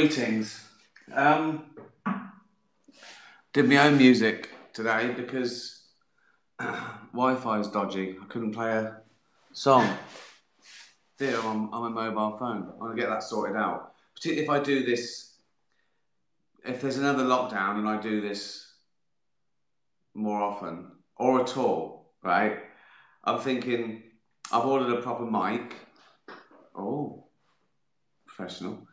Greetings. Um, did my own music today because Wi-Fi is dodgy. I couldn't play a song. Did on, on my mobile phone. I'm gonna get that sorted out. Particularly if I do this, if there's another lockdown and I do this more often or at all, right? I'm thinking I've ordered a proper mic. Oh, professional.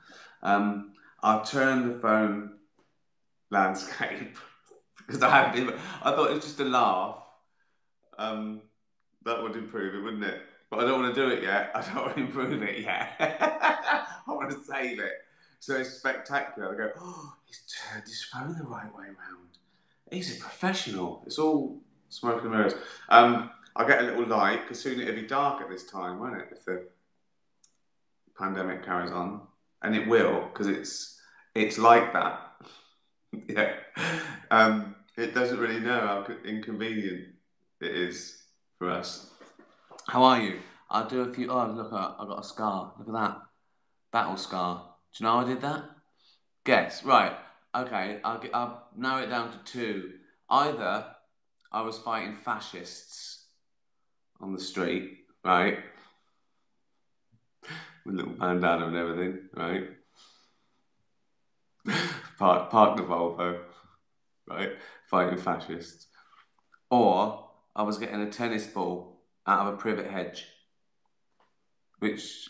Um, I'll turn the phone landscape because I have been. I thought it was just a laugh. Um, that would improve it, wouldn't it? But I don't want to do it yet. I don't want to improve it yet. I want to save it. So it's spectacular. I go, oh, he's turned his phone the right way around. He's a professional. It's all smoke and mirrors. Um, I'll get a little light because soon it'll be dark at this time, won't it? If the pandemic carries on and it will because it's it's like that. yeah, um, it doesn't really know how inconvenient it is for us. How are you? I'll do a few. Oh, look, I've got a scar. Look at that battle scar. Do you know how I did that? Guess right. Okay, I'll, get, I'll narrow it down to two. Either I was fighting fascists on the street, right? With little bandana and everything, right? park, park the Volvo, right? Fighting fascists. Or I was getting a tennis ball out of a privet hedge, which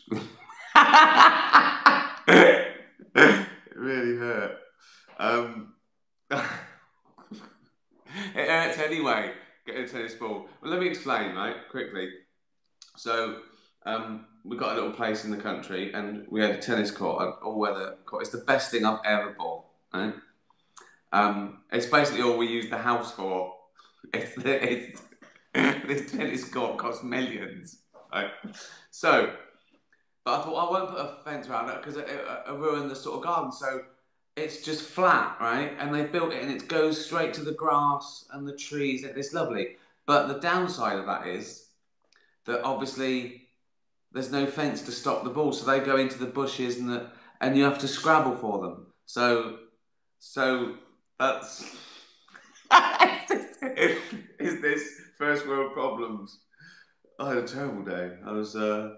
it really hurt. Um, it hurts anyway, getting a tennis ball. Well, let me explain, right, quickly. So, um, we got a little place in the country and we had a tennis court, an all weather court. It's the best thing I've ever bought. Right? Um, it's basically all we use the house for. It's, it's this tennis court costs millions. Right? So, but I thought I won't put a fence around it because it, it, it ruin the sort of garden. So it's just flat, right? And they built it and it goes straight to the grass and the trees. It's lovely. But the downside of that is that obviously there's no fence to stop the ball, so they go into the bushes and the, and you have to scrabble for them. So so that's is this first world problems? I had a terrible day. I was uh,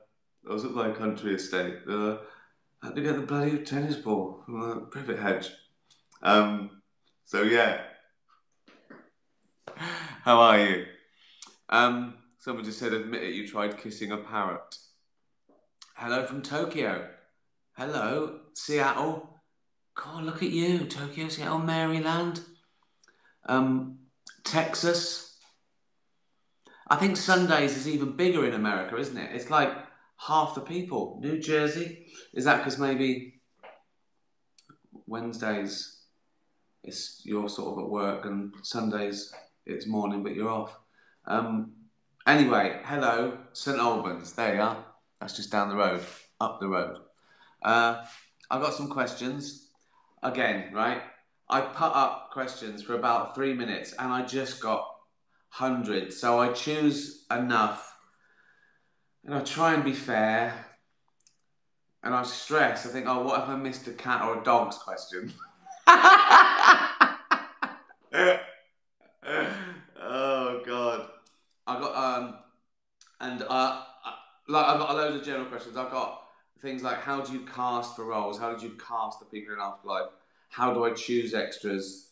I was at my country estate. Uh, I had to get the bloody tennis ball from the privet hedge. Um, so yeah. How are you? Um, someone just said, admit it, you tried kissing a parrot. Hello from Tokyo. Hello, Seattle. God, look at you. Tokyo, Seattle, Maryland. Um, Texas. I think Sundays is even bigger in America, isn't it? It's like half the people. New Jersey. Is that because maybe Wednesdays it's you're sort of at work and Sundays it's morning but you're off. Um, anyway, hello, St Albans. There you are. That's just down the road, up the road. Uh, I've got some questions. Again, right? I put up questions for about three minutes and I just got hundreds. So I choose enough and I try and be fair. And I stress, I think, oh, what if I missed a cat or a dog's question? oh, God. I got, um, and uh, like I've got a load of general questions. I've got things like how do you cast for roles? How did you cast the people in Afterlife? How do I choose extras?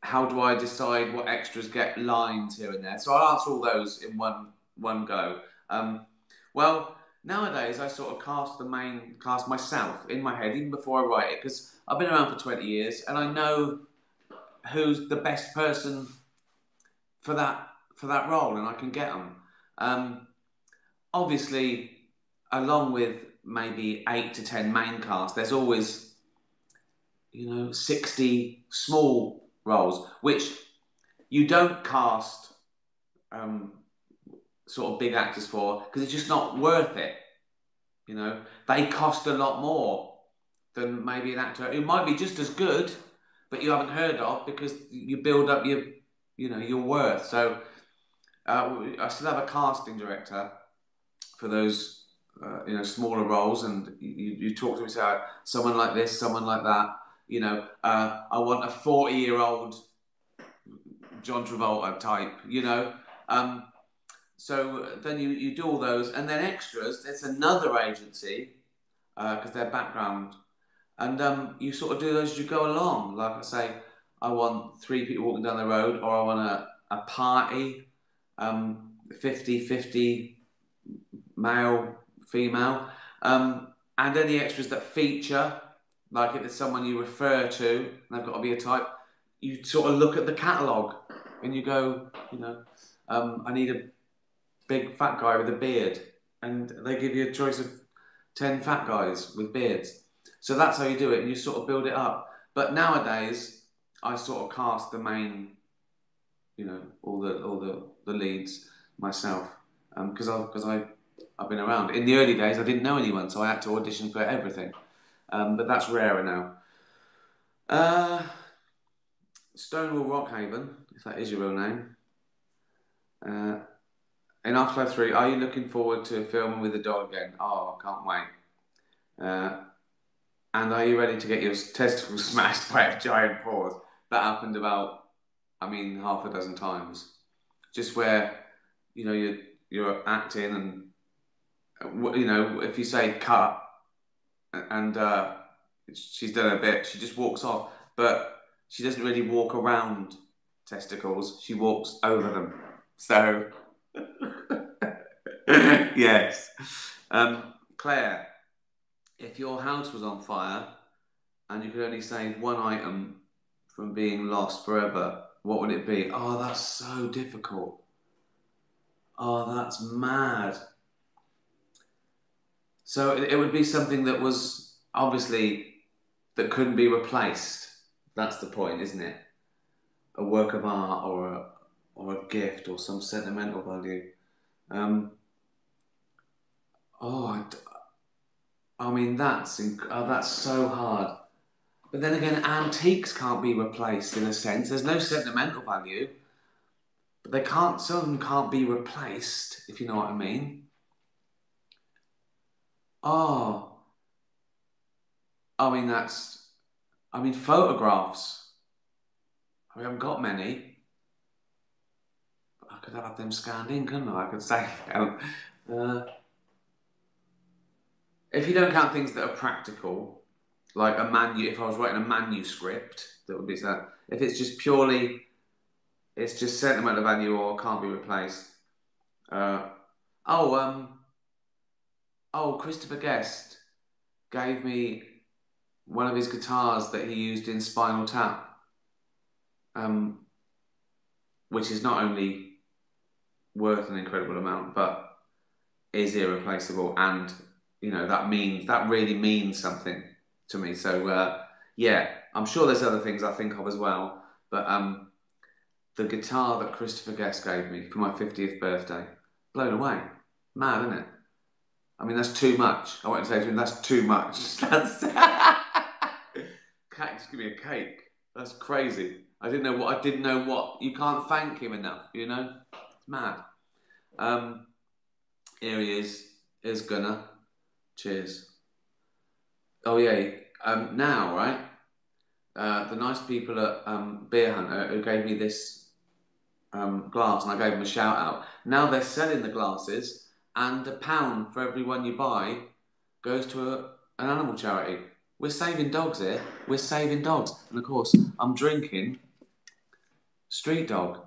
How do I decide what extras get lines here and there? So I'll answer all those in one one go. Um, well, nowadays I sort of cast the main cast myself in my head even before I write it because I've been around for twenty years and I know who's the best person for that for that role and I can get them. Um, obviously, along with maybe eight to ten main cast, there's always, you know, 60 small roles, which you don't cast um, sort of big actors for because it's just not worth it. You know, they cost a lot more than maybe an actor who might be just as good, but you haven't heard of because you build up your, you know, your worth. So uh, I still have a casting director for those uh, you know, smaller roles, and you, you talk to me say, someone like this, someone like that. You know, uh, I want a forty-year-old John Travolta type. You know, um, so then you, you do all those, and then extras. There's another agency because uh, their background, and um, you sort of do those as you go along. Like I say, I want three people walking down the road, or I want a, a party, um, 50-50 male, female, um, and any extras that feature, like if it's someone you refer to, they've got to be a type. You sort of look at the catalogue and you go, you know, um, I need a big fat guy with a beard, and they give you a choice of ten fat guys with beards. So that's how you do it, and you sort of build it up. But nowadays, I sort of cast the main, you know, all the all the, the leads myself, because um, I because I I've been around. In the early days, I didn't know anyone, so I had to audition for everything. Um, but that's rarer now. Uh, Stonewall Rockhaven, if that is your real name. Uh, in Afterlife 3, are you looking forward to filming with the dog again? Oh, I can't wait. Uh, and are you ready to get your testicles smashed by a giant paws? That happened about, I mean, half a dozen times. Just where, you know, you're, you're acting and, you know, if you say cut and uh, she's done a bit, she just walks off. But she doesn't really walk around testicles, she walks over them. So yes. Um, Claire, if your house was on fire and you could only save one item from being lost forever, what would it be? Oh, that's so difficult. Oh, that's mad. So it, would be something that was obviously that couldn't be replaced. That's the point, isn't it? A work of art or a, or a gift or some sentimental value. Um, oh, I, I mean that's oh, that's so hard. But then again, antiques can't be replaced in a sense. There's no sentimental value, but they can't. Some of them can't be replaced, if you know what I mean. Oh, I mean that's. I mean photographs. We haven't got many. I could have had them scanned in, couldn't I? I could say, uh, if you don't count things that are practical, like a manu, if I was writing a manuscript, that would be that. If it's just purely, it's just sentimental value or can't be replaced. Uh, oh, um, oh, Christopher Guest gave me one of his guitars that he used in Spinal Tap, um, which is not only worth an incredible amount, but is irreplaceable, and you know that means that really means something to me. So uh, yeah, I'm sure there's other things I think of as well, but um, the guitar that Christopher Guest gave me for my 50th birthday, blown away, mad, isn't it? I mean, that's too much. I want to say to him, that's too much. That's just give me a cake. That's crazy. I didn't know what I didn't know what. You can't thank him enough. You know. it's Mad. Um, here he is. Here's Gunnar. Cheers. Oh yeah. Um, now, right? Uh, the nice people at um, Beer Hunter who gave me this um, glass, and I gave them a shout out. Now they're selling the glasses, and a pound for every one you buy goes to a, an animal charity. We're saving dogs here. We're saving dogs, and of course, I'm drinking Street Dog.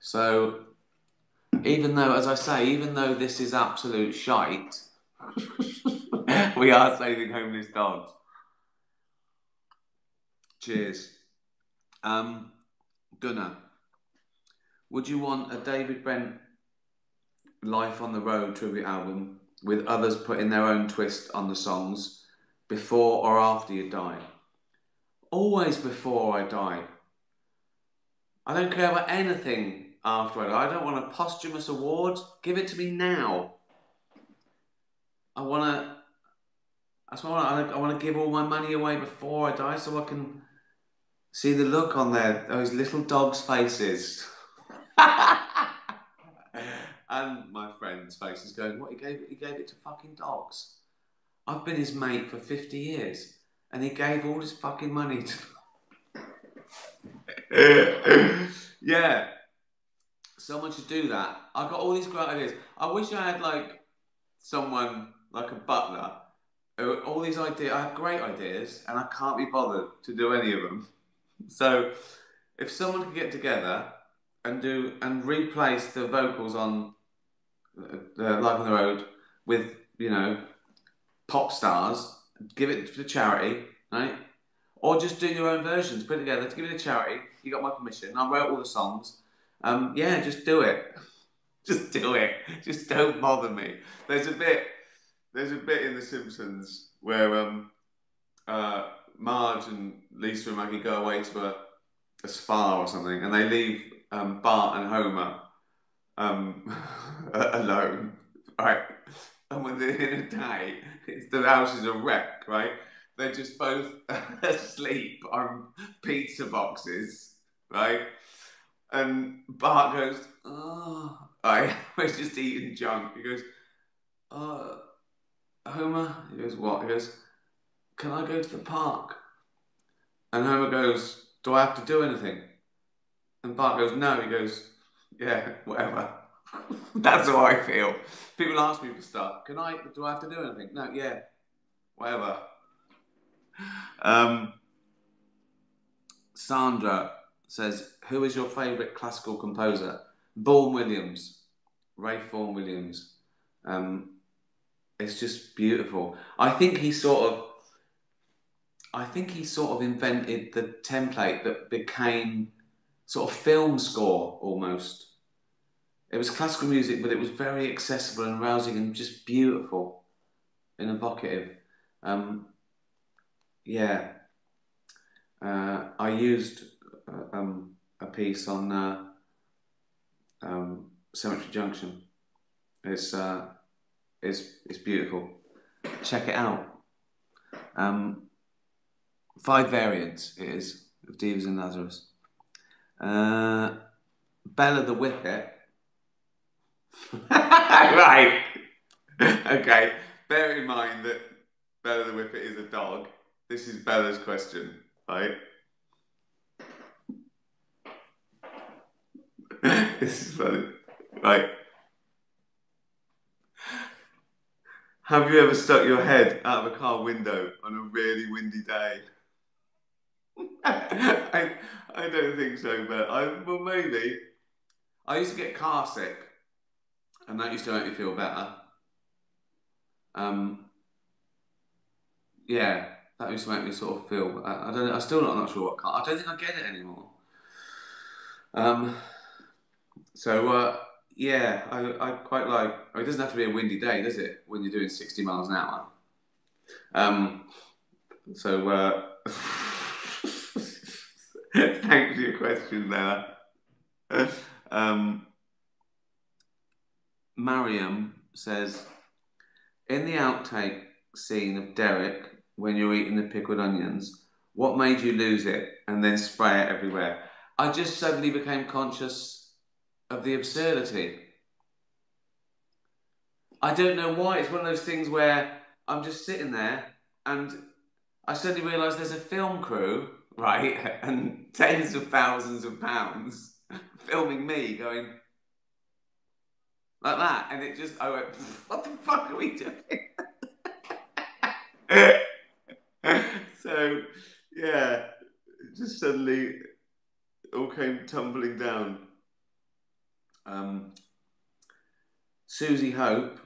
So, even though, as I say, even though this is absolute shite, we are saving homeless dogs. Cheers. Um, Gunnar, would you want a David Brent Life on the Road tribute album with others putting their own twist on the songs before or after you die? Always before I die. I don't care about anything after I die. I don't want a posthumous award. Give it to me now. I want to. That's what I. I want to give all my money away before I die, so I can see the look on their those little dogs' faces. and my friend's face is going, "What? He gave it? He gave it to fucking dogs." I've been his mate for fifty years, and he gave all his fucking money to. yeah, someone should do that. I've got all these great ideas. I wish I had like someone like a butler. All these ideas, I have great ideas, and I can't be bothered to do any of them. So, if someone could get together and do and replace the vocals on uh, uh, Life on the Road with you know pop stars, give it to the charity, right? Or just do your own versions, put it together, to give it to charity. You got my permission. I wrote all the songs. Um, yeah, just do it. just do it. Just don't bother me. There's a bit. There's a bit in The Simpsons where um, uh, Marge and Lisa and Maggie go away to a, a spa or something, and they leave um, Bart and Homer um, alone, right? And within a day, it's, the house is a wreck, right? They're just both asleep on pizza boxes, right? And Bart goes, "Oh, I was just eating junk." He goes, "Oh, Homer." He goes, "What?" He goes, "Can I go to the park?" And Homer goes, "Do I have to do anything?" And Bart goes, "No." He goes, "Yeah, whatever." That's how I feel. People ask me for stuff. Can I? Do I have to do anything? No. Yeah, whatever. Um, Sandra says, "Who is your favourite classical composer?" Vaughan Williams, Ralph Vaughan Williams. Um, it's just beautiful. I think he sort of, I think he sort of invented the template that became sort of film score almost. It was classical music, but it was very accessible and rousing and just beautiful and evocative. Um, yeah, uh, I used uh, um, a piece on uh, um, Cemetery Junction. It's uh, it's it's beautiful. Check it out. Um, five variants it is of Dives and Lazarus. Uh, Bella the Whippet. right. okay. Bear in mind that Bella the Whippet is a dog. This is Bella's question, right? this is funny. Right. Have you ever stuck your head out of a car window on a really windy day? I, I don't think so, but I well maybe. I used to get car sick, and that used to make me feel better. Um, yeah, that used to make me sort of feel. I, I don't. I'm still not, not sure what car. I don't think I get it anymore. Um, so uh, yeah, I, I quite like. It doesn't have to be a windy day, does it? When you're doing sixty miles an hour. Um, so uh, thanks for your question there. Um, Mariam says, in the outtake scene of Derek when you're eating the pickled onions, what made you lose it and then spray it everywhere? I just suddenly became conscious of the absurdity. I don't know why. It's one of those things where I'm just sitting there and I suddenly realise there's a film crew, right, and tens of thousands of pounds filming me going like that, and it just I went, what the fuck are we doing? so yeah, just suddenly all came tumbling down. Um, Susie Hope.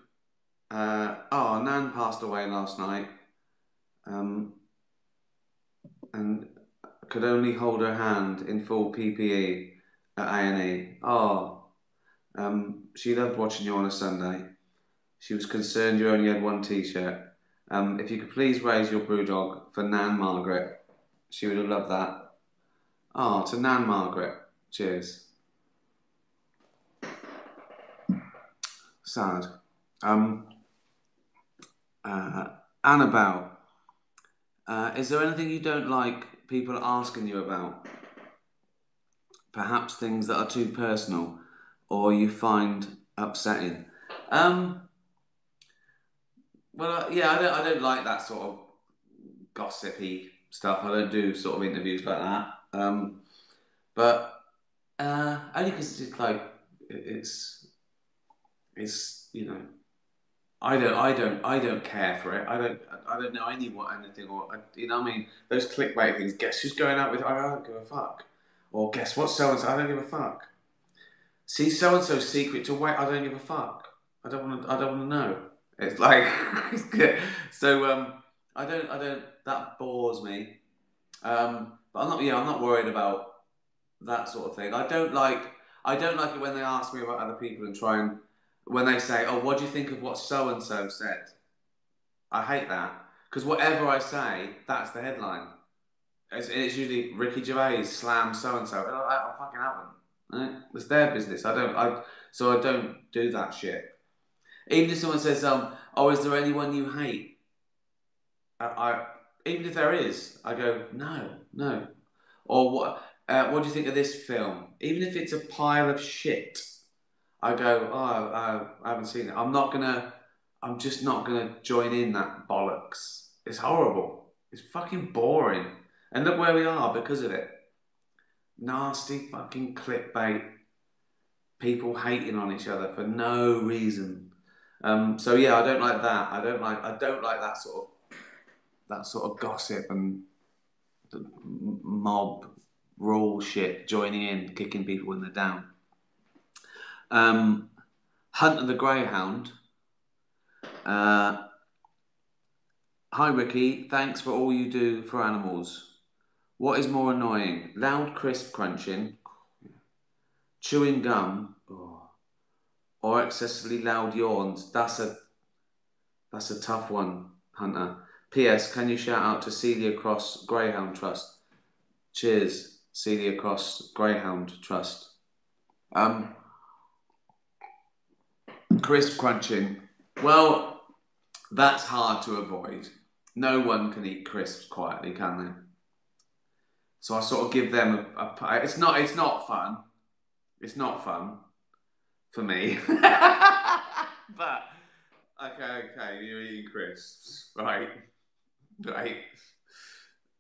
Uh, oh, Nan passed away last night. Um, and could only hold her hand in full PPE at A&E. Oh, um, she loved watching you on a Sunday. She was concerned you only had one T-shirt. Um, if you could please raise your BrewDog for Nan Margaret, she would have loved that. Oh, to Nan Margaret. Cheers. Sad. Um, uh, Annabelle. Uh, is there anything you don't like people asking you about? Perhaps things that are too personal, or you find upsetting. Um, well, uh, yeah, I don't, I don't like that sort of gossipy stuff. I don't do sort of interviews like that. Um, but uh, only because it's like it's it's you know I don't I don't I don't care for it. I don't I don't know anyone anything or you know I mean those clickbait things. Guess who's going out with? I don't give a fuck. Or guess what? So and so. I don't give a fuck. See so and so's secret to wait. I don't give a fuck. I don't want to. I don't want to know. It's like so. Um, I don't. I don't. That bores me. Um, but I'm not. Yeah, I'm not worried about that sort of thing. I don't like. I don't like it when they ask me about other people and try and when they say, "Oh, what do you think of what so and so said?" I hate that because whatever I say, that's the headline. It's, it's usually Ricky Gervais slam so and so. I fucking haven't. Right? It's their business. I don't. I so I don't do that shit. Even if someone says, "Um, oh, is there anyone you hate?" I, I even if there is, I go, "No, no." Or what? Uh, what do you think of this film? Even if it's a pile of shit, I go, "Oh, I, I haven't seen it." I'm not gonna. I'm just not gonna join in that bollocks. It's horrible. It's fucking boring. And look where we are because of it nasty fucking clickbait, people hating on each other for no reason. Um, so yeah, I don't like that. I don't like I don't like that sort of that sort of gossip and mob rule shit, joining in, kicking people when they're down. Um, Hunter the Greyhound. Uh, Hi Ricky, thanks for all you do for animals. What is more annoying? Loud crisp crunching, chewing gum, or excessively loud yawns? That's a that's a tough one, Hunter. P.S. Can you shout out to Celia Cross Greyhound Trust? Cheers, Celia Cross Greyhound Trust. Um, crisp crunching. Well, that's hard to avoid. No one can eat crisps quietly, can they? So I sort of give them a, a it's not it's not fun. It's not fun for me. but okay, okay, you're eating crisps, right? Right.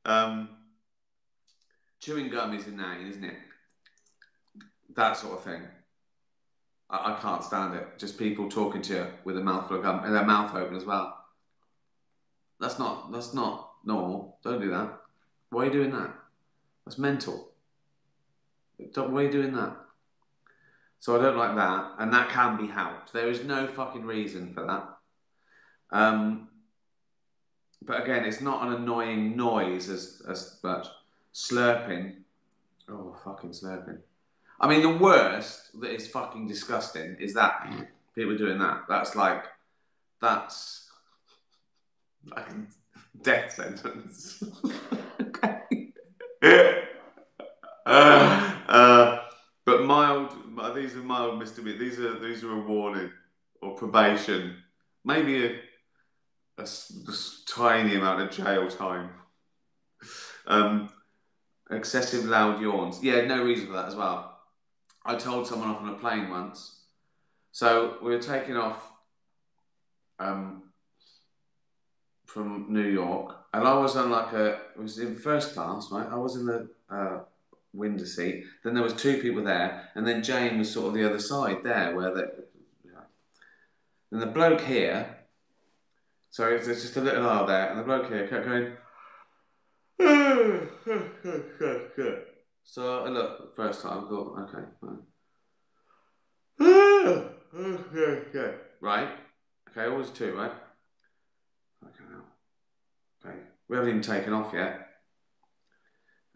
Um, chewing gum is inane, isn't it? That sort of thing. I, I can't stand it. Just people talking to you with a mouthful of gum and their mouth open as well. That's not that's not normal. Don't do that. Why are you doing that? That's mental. Don't, why are you doing that? So I don't like that, and that can be helped. There is no fucking reason for that. Um, but again, it's not an annoying noise as as much. Slurping. Oh, fucking slurping. I mean, the worst that is fucking disgusting is that people doing that. That's like, that's like death sentence. uh, but mild, these are mild misdemeanors. These are these are a warning or probation, maybe a, a, a tiny amount of jail time. Um, excessive loud yawns. Yeah, no reason for that as well. I told someone off on a plane once. So we were taking off um, from New York, and I was on like a, it was in first class, right? I was in the uh, window seat. Then there was two people there, and then Jane was sort of the other side there, where the, yeah. and the bloke here. Sorry, there's just a little R there, and the bloke here kept going. so I look first time, I thought, okay, fine. right, okay, always two, right? Okay, now, okay, we haven't even taken off yet.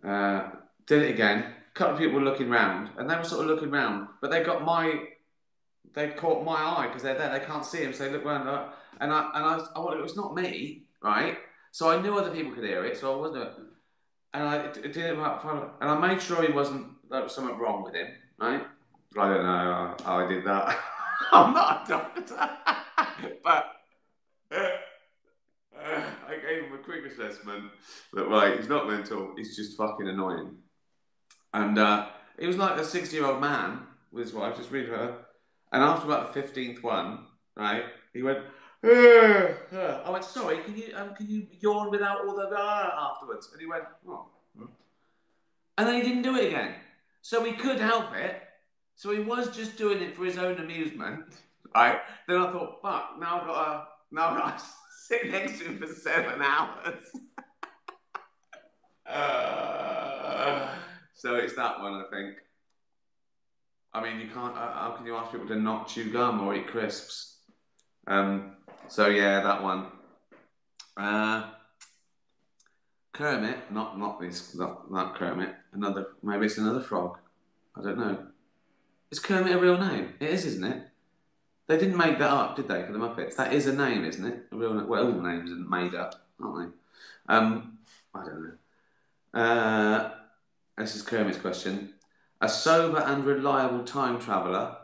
Uh, did it again. A couple of people were looking round, and they were sort of looking round, but they got my, they caught my eye because they're there. They can't see him, so they look round, and I and I, I it was not me, right? So I knew other people could hear it, so I wasn't. And I did it about five, and I made sure he wasn't there was something wrong with him, right? I don't know how I did that. I'm not a doctor, but. I gave him a quick assessment that right, he's not mental, he's just fucking annoying. And uh, he was like a 60 year old man with his wife, just read her. And after about the fifteenth one, right, he went. "Ugh, ugh." I went, sorry, can you um, can you yawn without all the ah afterwards? And he went, oh. hmm." And then he didn't do it again. So he could help it. So he was just doing it for his own amusement, right? Then I thought, fuck, now I've got a now I've got to sit next to him for seven hours. Uh, so it's that one, I think. I mean, you can't. Uh, how can you ask people to not chew gum or eat crisps? Um. So yeah, that one. Uh, Kermit, not not this, not, not Kermit. Another, maybe it's another frog. I don't know. Is Kermit a real name? It is, isn't it? They didn't make that up, did they, for the Muppets? That is a name, isn't it? A real, well, all names are made up, aren't they? Um, I don't know. Uh, this is Kermit's question. A sober and reliable time traveller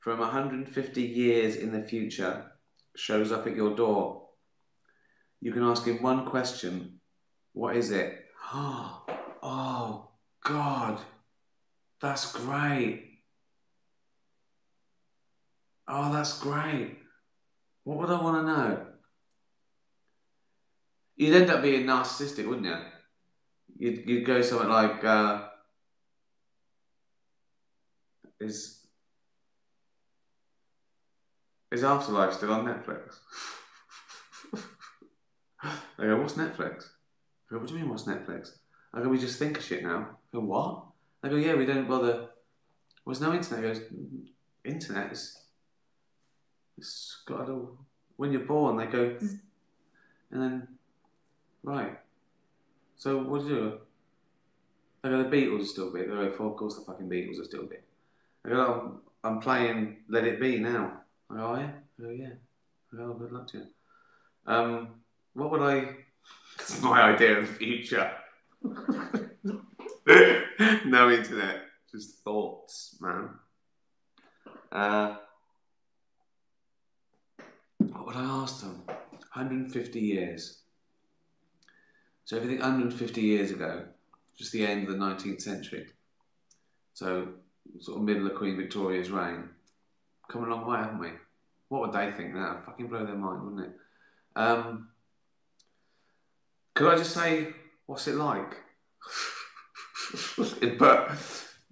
from 150 years in the future shows up at your door. You can ask him one question. What is it? Oh, God. That's great. Oh, that's great. What would I want to know? You'd end up being narcissistic, wouldn't you? You'd, you'd go something like, uh, is, is Afterlife still on Netflix? I go, what's Netflix? I go, what do you mean, what's Netflix? I go, we just think of shit now. I go, what? I go, yeah, we don't bother. There's no internet. He goes, internet is, it's got a little, when you're born, they go, and then, right. So what do you do? I go, the Beatles are still big. I go, of course the fucking Beatles are still big. I go, I'm, I'm playing Let It Be now. I go, oh yeah? I go, yeah. I go, oh, good luck to you. Um, what would I, it's my idea of the future. no internet, just thoughts, man. Uh, what would I ask them? 150 years. So everything 150 years ago, just the end of the 19th century. So sort of middle of Queen Victoria's reign. Come a long way, haven't we? What would they think? Would fucking blow their mind, wouldn't it? Um, could I just say, what's it like? but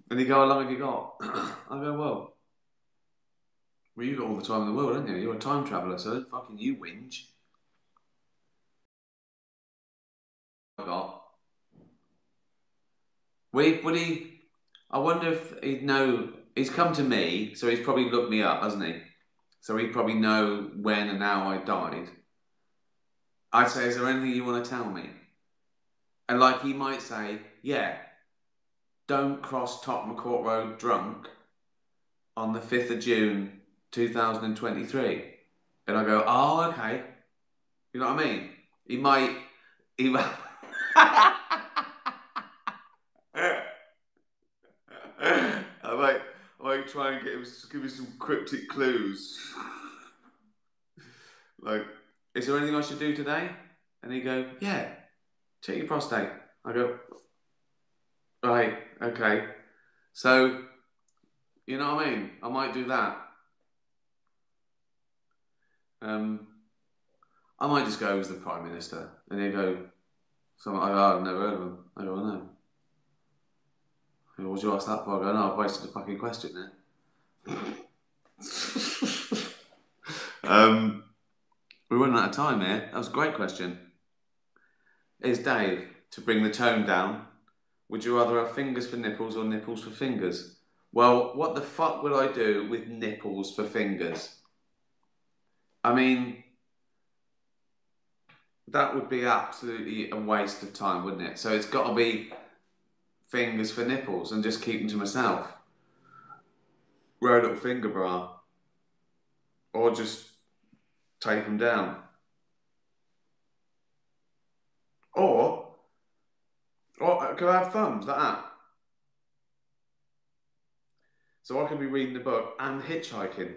and you go, how long have you got? I go, well, well, you've got all the time in the world, haven't you? You're a time traveller, so fucking you whinge. I got. Would would he? I wonder if he'd know. He's come to me, so he's probably looked me up, hasn't he? So he'd probably know when and how I died. I'd say, is there anything you want to tell me? And like he might say, yeah, don't cross Tottenham Court Road drunk on the 5th of June 2023. And I go, oh, okay. You know what I mean? He might, he might. I might, I might try and get him, give me some cryptic clues. like, is there anything I should do today? And he go, yeah, check your prostate. I go, right, okay. So, you know what I mean? I might do that. Um, I might just go as the Prime Minister. And he go, like, oh, I've never heard of him. I go, I know. He What would you ask that for? I go, no, I've wasted a fucking question there. um, we're running out of time here. That was a great question. Is Dave to bring the tone down? Would you rather have fingers for nipples or nipples for fingers? Well, what the fuck would I do with nipples for fingers? I mean, that would be absolutely a waste of time, wouldn't it? So it's got to be fingers for nipples and just keep them to myself. Wear a little finger bra. Or just take them down. Or, or uh, could I have thumbs like that? So I could be reading the book and hitchhiking.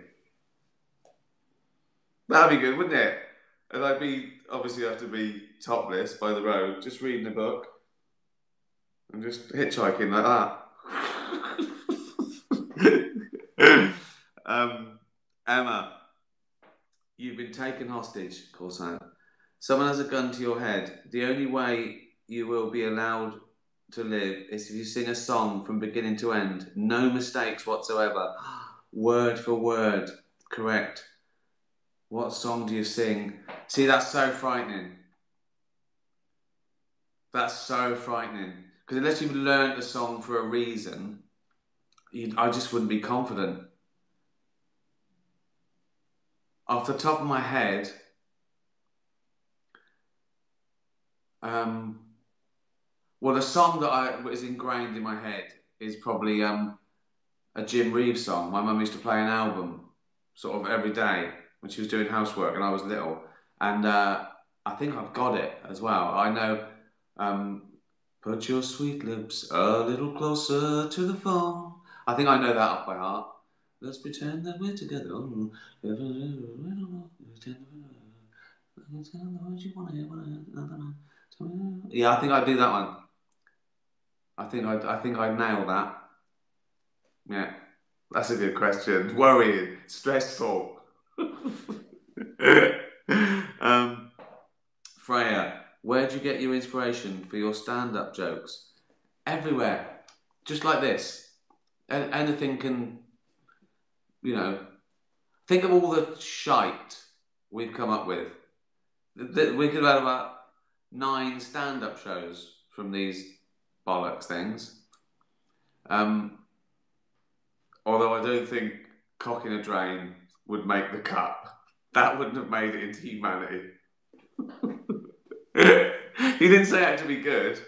That'd be good, wouldn't it? And I'd be obviously have to be topless by the road, just reading a book and just hitchhiking like that. um, Emma, you've been taken hostage, Corsan. Someone has a gun to your head. The only way you will be allowed to live is if you sing a song from beginning to end. No mistakes whatsoever. Word for word. Correct. What song do you sing? See, that's so frightening. That's so frightening. Because unless you've learned a song for a reason, you, I just wouldn't be confident. Off the top of my head, um, well, the song that I was ingrained in my head is probably um, a Jim Reeves song. My mum used to play an album sort of every day when she was doing housework and I was little. And uh, I think I've got it as well. I know, um, put your sweet lips a little closer to the phone. I think I know that off by heart. Let's pretend that we're together. Yeah, I think I'd do that one. I think I, I think I nailed that. Yeah, that's a good question. Worrying, stressful. um, Freya, where do you get your inspiration for your stand-up jokes? Everywhere, just like this. anything can, you know. Think of all the shite we've come up with. We could have had about nine stand-up shows from these bollocks things. Um, although I don't think cocking a drain would make the cut. That wouldn't have made it into humanity. he didn't say it had to be good.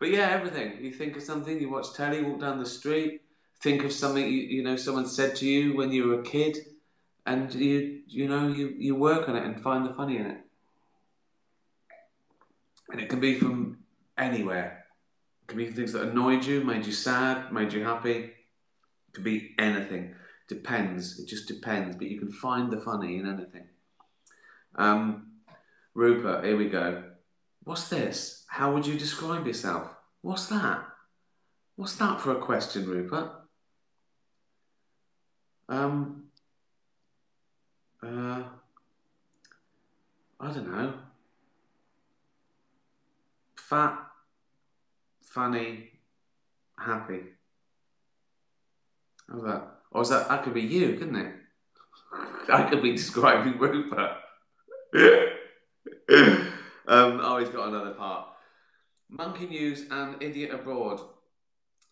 But yeah, everything. You think of something, you watch telly, walk down the street, think of something you, you know someone said to you when you were a kid, and you you know you, you work on it and find the funny in it. And it can be from anywhere. It can be things that annoyed you, made you sad, made you happy. It could be anything. Depends. It just depends. But you can find the funny in anything. Um, Rupert, here we go. What's this? How would you describe yourself? What's that? What's that for a question, Rupert? Um, uh, I don't know. Fat, funny, happy. How's that? Or is that that could be you, couldn't it? I could be describing Rupert. um, oh, he's got another part. Monkey News and Idiot Abroad.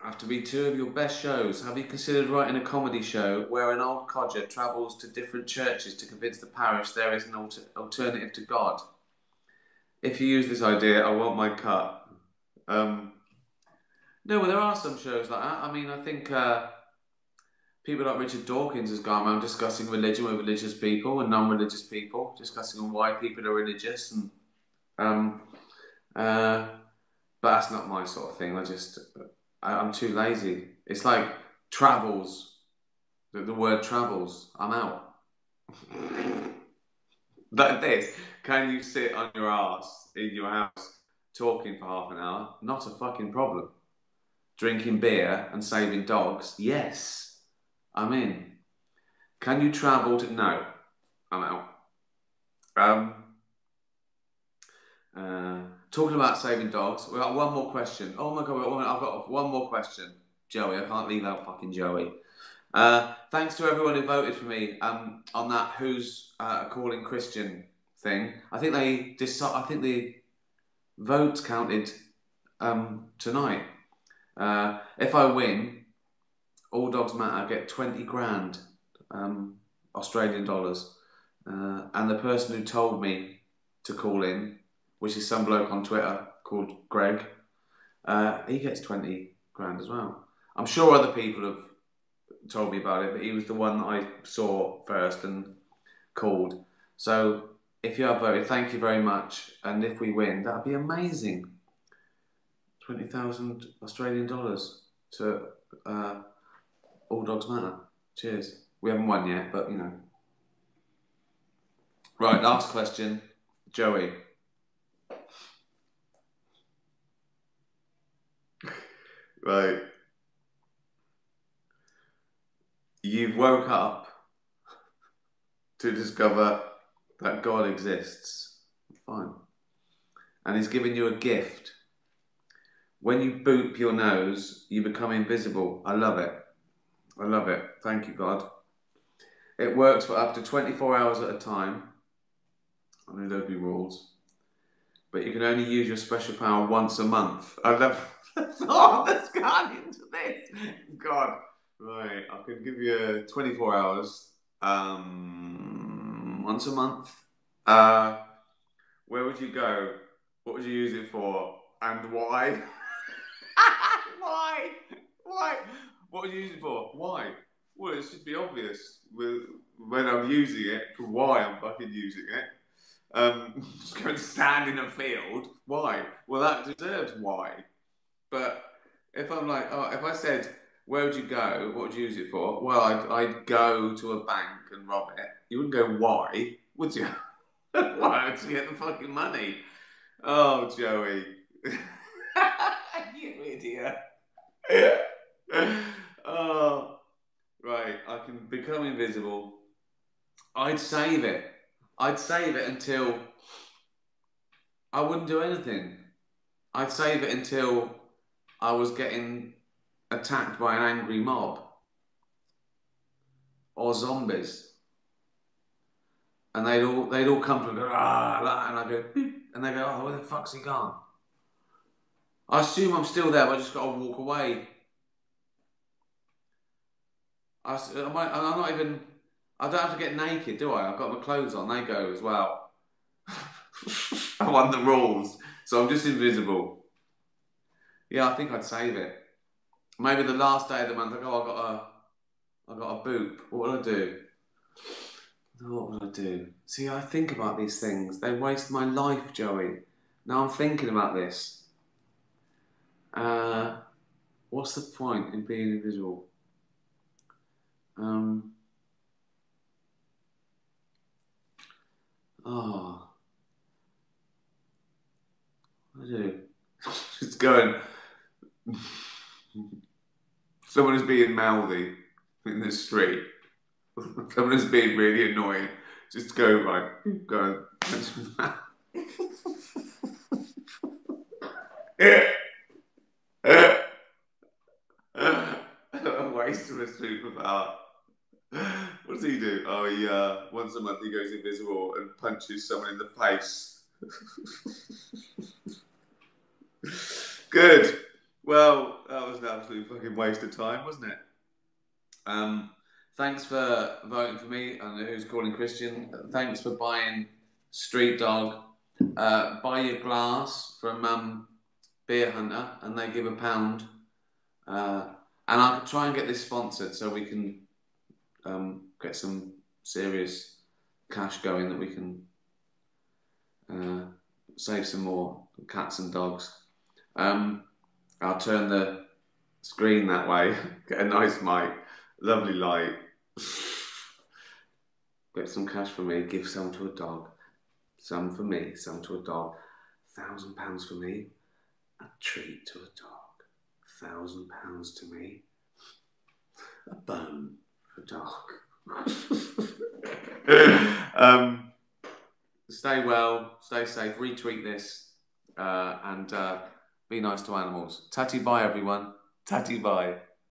After be two of your best shows, have you considered writing a comedy show where an old codger travels to different churches to convince the parish there is an alter- alternative to God? If you use this idea, I want my cut. Um, no, well, there are some shows like that. I mean, I think uh, people like Richard Dawkins has gone around discussing religion with religious people and non-religious people, discussing why people are religious, and um, uh, but that's not my sort of thing. I just I, am too lazy. It's like travels. The, the word travels. I'm out. like this. Can you sit on your ass in your house talking for half an hour? Not a fucking problem. Drinking beer and saving dogs? Yes. I'm in. Can you travel to. No, I'm out. Um, uh, talking about saving dogs, we got one more question. Oh my god, I've got one more question. Joey, I can't leave out fucking Joey. Uh, thanks to everyone who voted for me um, on that Who's uh, Calling Christian thing. I think they decide. I think the votes counted um, tonight. Uh, if I win, all Dogs Matter get 20 grand um, Australian dollars. Uh, and the person who told me to call in, which is some bloke on Twitter called Greg, uh, he gets 20 grand as well. I'm sure other people have told me about it, but he was the one that I saw first and called. So if you have voted, thank you very much. And if we win, that'd be amazing. 20,000 Australian dollars to uh, all dogs matter. Cheers. We haven't won yet, but you know. Right, last question. Joey. right. You you've woke up to discover that God exists. Fine. And He's given you a gift. When you boop your nose, you become invisible. I love it. I love it. Thank you, God. It works for up to 24 hours at a time. I know there'll be rules. But you can only use your special power once a month. I love thought that's gone into this. God. Right, I can give you 24 hours. Um, once a month. Uh, where would you go? What would you use it for? And why? why? Why? What would you use it for? Why? Well, it should be obvious when I'm using it for why I'm fucking using it. Um, just going to stand in a field. Why? Well, that deserves why. But if I'm like, oh, if I said, where would you go? What would you use it for? Well, I'd, I'd go to a bank and rob it. You wouldn't go, why? Would you? why? To get the fucking money. Oh, Joey. you idiot. Oh, right. I can become invisible. I'd save it. I'd save it until I wouldn't do anything. I'd save it until I was getting attacked by an angry mob or zombies. And they'd all they'd all come to and go, ah, and I'd go, and they go, oh, where the fuck's he gone? I assume I'm still there, but I just got to walk away. I, am not even. I don't have to get naked, do I? I've got my clothes on. They go as well. I want the rules, so I'm just invisible. Yeah, I think I'd save it. Maybe the last day of the month, I go, I got a, I got a boop. What would I do? What would I do? See, I think about these things. They waste my life, Joey. Now I'm thinking about this. Uh, what's the point in being invisible? Um, oh, I do. Just going. Someone is being mouthy in the street. Someone is being really annoying. Just go like, go. a waste of a superpower. What does he do? Oh, he uh, once a month he goes invisible and punches someone in the face. Good. Well, that was an absolute fucking waste of time, wasn't it? Um, thanks for voting for me and who's calling Christian. Thanks for buying Street Dog. Uh, buy your glass from um, Beer Hunter, and they give a pound. Uh, and I'll try and get this sponsored so we can um, get some serious cash going that we can uh, save some more cats and dogs. Um, I'll turn the screen that way, get a nice mic, lovely light, get some cash for me, give some to a dog, some for me, some to a dog, thousand pounds for me, a treat to a dog, thousand pounds to me, a bone dog. um, stay well, stay safe, retweet this, uh, and uh, be nice to animals. Tatty bye, everyone. Tatty bye.